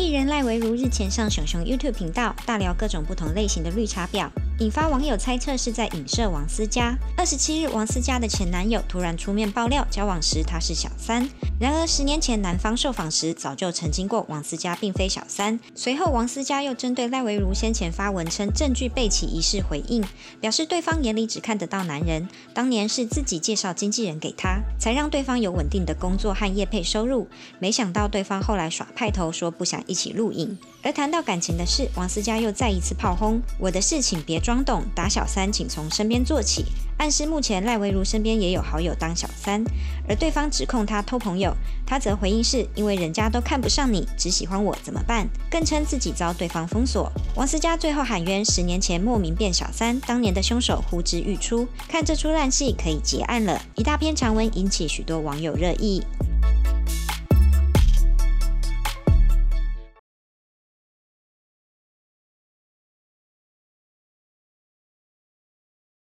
艺人赖维如日前上熊熊 youtube 频道大聊各种不同类型的绿茶婊。引发网友猜测是在影射王思佳。二十七日，王思佳的前男友突然出面爆料，交往时他是小三。然而十年前男方受访时早就澄清过，王思佳并非小三。随后王思佳又针对赖维如先前发文称证据备齐一事回应，表示对方眼里只看得到男人，当年是自己介绍经纪人给他，才让对方有稳定的工作和业配收入。没想到对方后来耍派头，说不想一起录影。而谈到感情的事，王思佳又再一次炮轰：“我的事情别装懂，打小三请从身边做起。”暗示目前赖维如身边也有好友当小三，而对方指控他偷朋友，他则回应是因为人家都看不上你，只喜欢我怎么办？更称自己遭对方封锁。王思佳最后喊冤：十年前莫名变小三，当年的凶手呼之欲出，看这出烂戏可以结案了。一大篇长文引起许多网友热议。